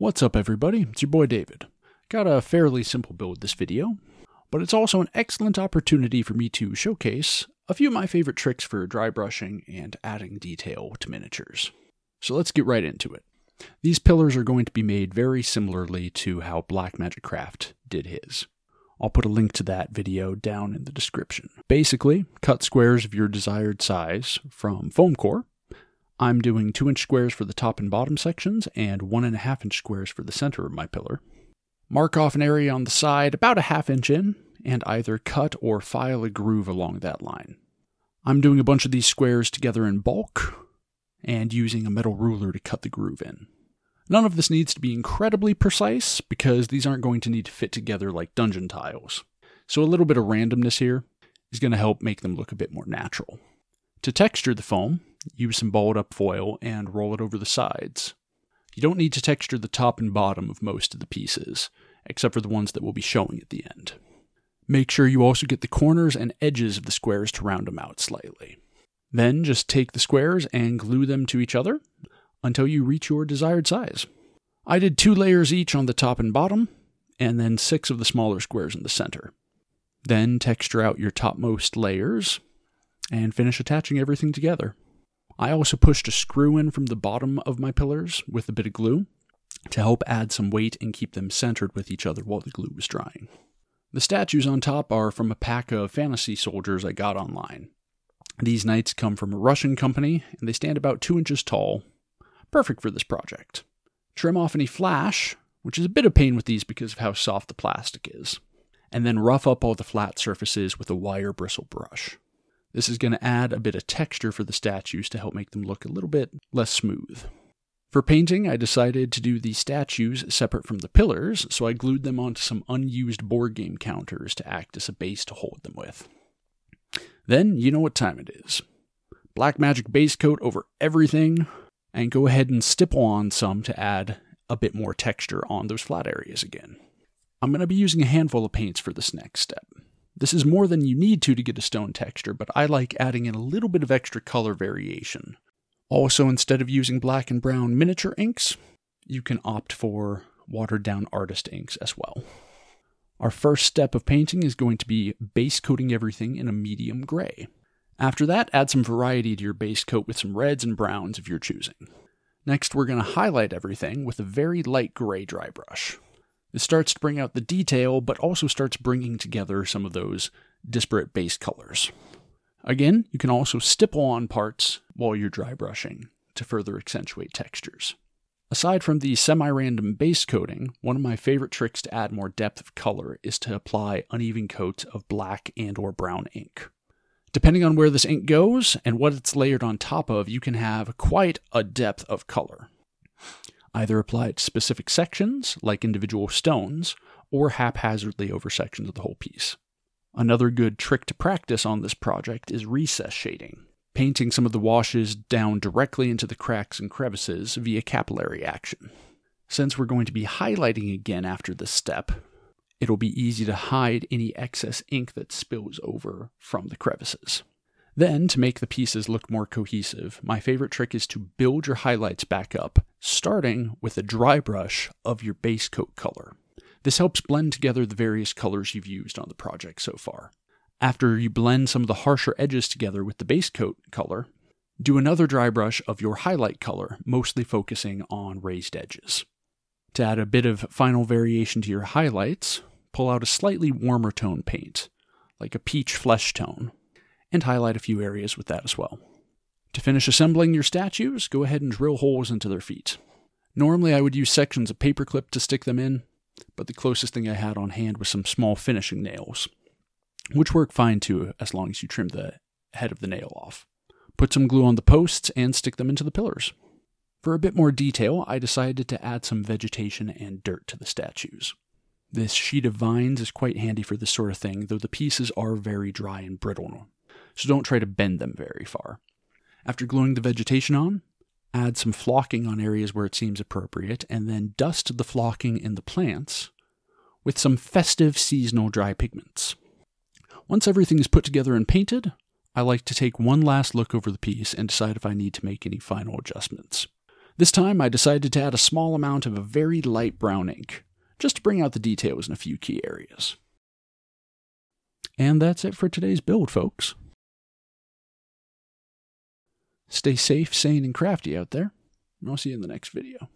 What's up everybody, it's your boy David. Got a fairly simple build this video, but it's also an excellent opportunity for me to showcase a few of my favorite tricks for dry brushing and adding detail to miniatures. So let's get right into it. These pillars are going to be made very similarly to how Black Magic Craft did his. I'll put a link to that video down in the description. Basically, cut squares of your desired size from foam core I'm doing 2 inch squares for the top and bottom sections and 1.5 inch squares for the center of my pillar. Mark off an area on the side about a half inch in, and either cut or file a groove along that line. I'm doing a bunch of these squares together in bulk, and using a metal ruler to cut the groove in. None of this needs to be incredibly precise, because these aren't going to need to fit together like dungeon tiles. So a little bit of randomness here is going to help make them look a bit more natural. To texture the foam, use some balled up foil and roll it over the sides. You don't need to texture the top and bottom of most of the pieces, except for the ones that will be showing at the end. Make sure you also get the corners and edges of the squares to round them out slightly. Then just take the squares and glue them to each other until you reach your desired size. I did two layers each on the top and bottom, and then six of the smaller squares in the center. Then texture out your topmost layers and finish attaching everything together. I also pushed a screw in from the bottom of my pillars with a bit of glue to help add some weight and keep them centered with each other while the glue was drying. The statues on top are from a pack of fantasy soldiers I got online. These knights come from a Russian company and they stand about two inches tall. Perfect for this project. Trim off any flash, which is a bit of pain with these because of how soft the plastic is, and then rough up all the flat surfaces with a wire bristle brush. This is going to add a bit of texture for the statues to help make them look a little bit less smooth. For painting, I decided to do the statues separate from the pillars, so I glued them onto some unused board game counters to act as a base to hold them with. Then, you know what time it is. Black Magic base coat over everything, and go ahead and stipple on some to add a bit more texture on those flat areas again. I'm going to be using a handful of paints for this next step. This is more than you need to to get a stone texture, but I like adding in a little bit of extra color variation. Also, instead of using black and brown miniature inks, you can opt for watered down artist inks as well. Our first step of painting is going to be base coating everything in a medium gray. After that, add some variety to your base coat with some reds and browns if you're choosing. Next, we're going to highlight everything with a very light gray dry brush. It starts to bring out the detail, but also starts bringing together some of those disparate base colors. Again, you can also stipple on parts while you're dry brushing to further accentuate textures. Aside from the semi-random base coating, one of my favorite tricks to add more depth of color is to apply uneven coats of black and or brown ink. Depending on where this ink goes and what it's layered on top of, you can have quite a depth of color. Either apply it to specific sections, like individual stones, or haphazardly over sections of the whole piece. Another good trick to practice on this project is recess shading, painting some of the washes down directly into the cracks and crevices via capillary action. Since we're going to be highlighting again after this step, it'll be easy to hide any excess ink that spills over from the crevices. Then, to make the pieces look more cohesive, my favorite trick is to build your highlights back up, starting with a dry brush of your base coat color. This helps blend together the various colors you've used on the project so far. After you blend some of the harsher edges together with the base coat color, do another dry brush of your highlight color, mostly focusing on raised edges. To add a bit of final variation to your highlights, pull out a slightly warmer tone paint, like a peach flesh tone, and highlight a few areas with that as well. To finish assembling your statues, go ahead and drill holes into their feet. Normally, I would use sections of paperclip to stick them in, but the closest thing I had on hand was some small finishing nails, which work fine too as long as you trim the head of the nail off. Put some glue on the posts and stick them into the pillars. For a bit more detail, I decided to add some vegetation and dirt to the statues. This sheet of vines is quite handy for this sort of thing, though the pieces are very dry and brittle, so don't try to bend them very far. After gluing the vegetation on, add some flocking on areas where it seems appropriate, and then dust the flocking in the plants with some festive seasonal dry pigments. Once everything is put together and painted, I like to take one last look over the piece and decide if I need to make any final adjustments. This time I decided to add a small amount of a very light brown ink, just to bring out the details in a few key areas. And that's it for today's build, folks. Stay safe, sane, and crafty out there, and I'll see you in the next video.